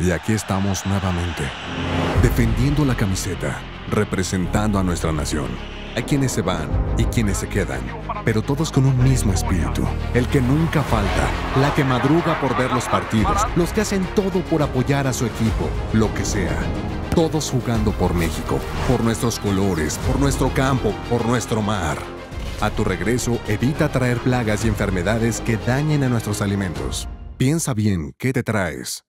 Y aquí estamos nuevamente, defendiendo la camiseta, representando a nuestra nación. Hay quienes se van y quienes se quedan, pero todos con un mismo espíritu, el que nunca falta, la que madruga por ver los partidos, los que hacen todo por apoyar a su equipo, lo que sea. Todos jugando por México, por nuestros colores, por nuestro campo, por nuestro mar. A tu regreso, evita traer plagas y enfermedades que dañen a nuestros alimentos. Piensa bien qué te traes.